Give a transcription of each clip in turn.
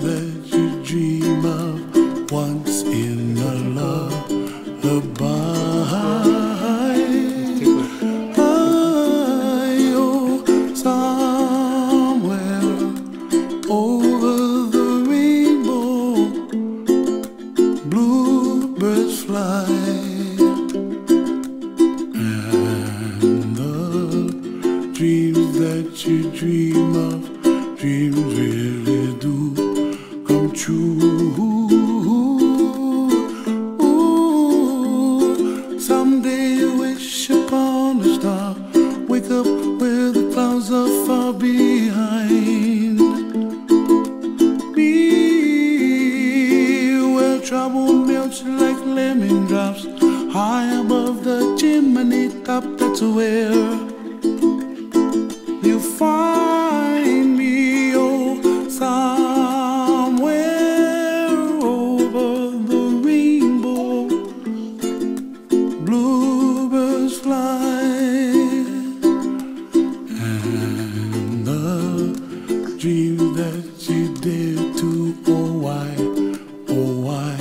that you dream of once in a lullaby. I-oh, somewhere over the rainbow, bluebirds fly. Dreams that you dream of, dreams up where the clouds are far behind. Be where trouble melts like lemon drops high above the chimney top. That's where you find dreams that you dare to, oh, why, oh, why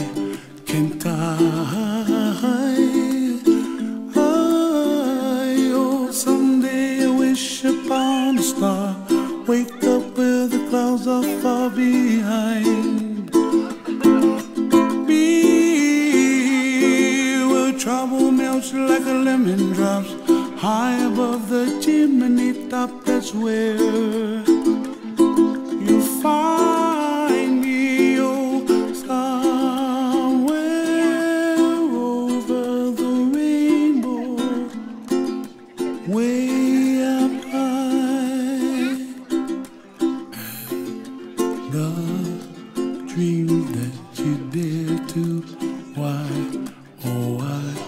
can't I? I, oh, someday I wish upon a star, wake up where the clouds are far behind. Be where trouble melts like a lemon drops high above the chimney top. That's where find me oh somewhere over the rainbow, way up high. The dream that you dare to, why, oh why?